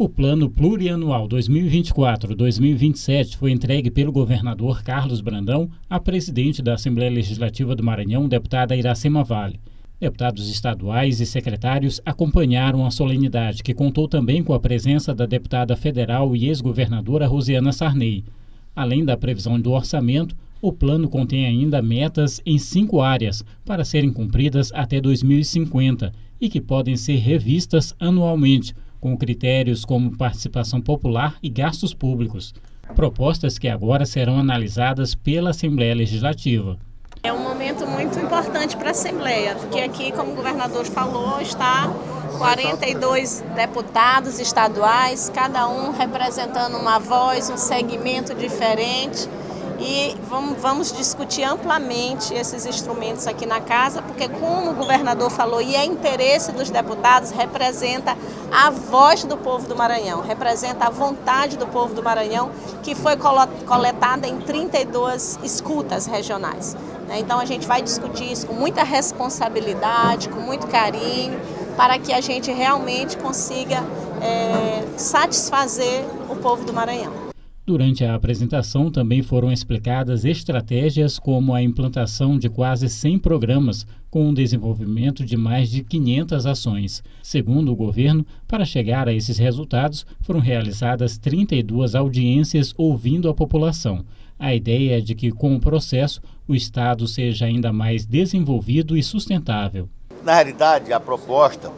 O Plano Plurianual 2024-2027 foi entregue pelo governador Carlos Brandão à presidente da Assembleia Legislativa do Maranhão, deputada Iracema Vale. Deputados estaduais e secretários acompanharam a solenidade, que contou também com a presença da deputada federal e ex-governadora Rosiana Sarney. Além da previsão do orçamento, o plano contém ainda metas em cinco áreas para serem cumpridas até 2050 e que podem ser revistas anualmente com critérios como participação popular e gastos públicos. Propostas que agora serão analisadas pela Assembleia Legislativa. É um momento muito importante para a Assembleia, porque aqui, como o governador falou, está 42 deputados estaduais, cada um representando uma voz, um segmento diferente e vamos, vamos, discutir amplamente esses instrumentos aqui na casa, porque como o governador falou, e é interesse dos deputados, representa a voz do povo do Maranhão, representa a vontade do povo do Maranhão, que foi coletada em 32 escutas regionais. Né? Então a gente vai discutir isso com muita responsabilidade, com muito carinho, para que a gente realmente consiga é, satisfazer o povo do Maranhão. Durante a apresentação também foram explicadas estratégias como a implantação de quase 100 programas, com o desenvolvimento de mais de 500 ações. Segundo o governo, para chegar a esses resultados, foram realizadas 32 audiências ouvindo a população. A ideia é de que, com o processo, o Estado seja ainda mais desenvolvido e sustentável. Na realidade, a proposta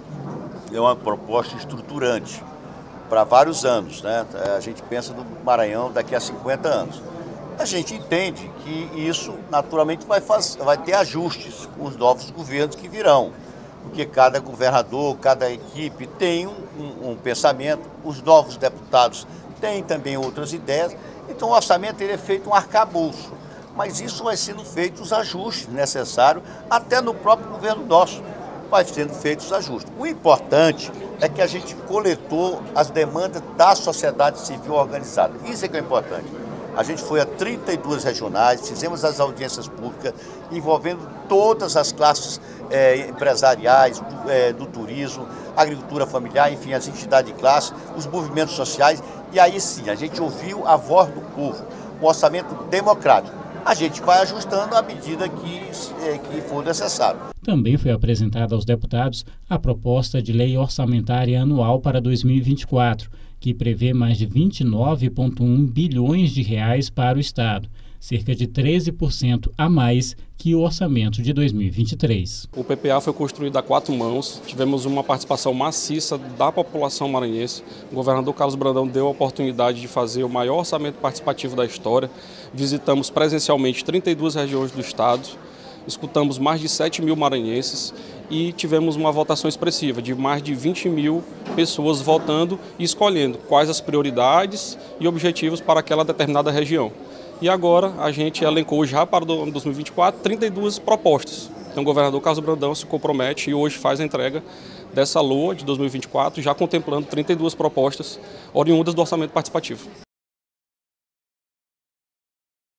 é uma proposta estruturante para vários anos. Né? É, a gente pensa no Maranhão daqui a 50 anos. A gente entende que isso naturalmente vai, vai ter ajustes com os novos governos que virão, porque cada governador, cada equipe tem um, um, um pensamento, os novos deputados têm também outras ideias, então o orçamento ele é feito um arcabouço, mas isso vai sendo feito os ajustes necessários, até no próprio governo nosso vai sendo feitos os ajustes. O importante é que a gente coletou as demandas da sociedade civil organizada. Isso é que é importante. A gente foi a 32 regionais, fizemos as audiências públicas envolvendo todas as classes é, empresariais, do, é, do, turismo, agricultura familiar, enfim, as entidades de classe, os movimentos sociais. E aí sim, a gente ouviu a voz do povo, um orçamento democrático a gente vai ajustando à medida que, é, que for necessário. Também foi apresentada aos deputados a proposta de lei orçamentária anual para 2024, que prevê mais de 29,1 bilhões de reais para o Estado cerca de 13% a mais que o orçamento de 2023. O PPA foi construído a quatro mãos, tivemos uma participação maciça da população maranhense. O governador Carlos Brandão deu a oportunidade de fazer o maior orçamento participativo da história. Visitamos presencialmente 32 regiões do estado, escutamos mais de 7 mil maranhenses e tivemos uma votação expressiva de mais de 20 mil pessoas votando e escolhendo quais as prioridades e objetivos para aquela determinada região. E agora a gente elencou já para 2024 32 propostas. Então o governador Carlos Brandão se compromete e hoje faz a entrega dessa LOA de 2024, já contemplando 32 propostas oriundas do orçamento participativo.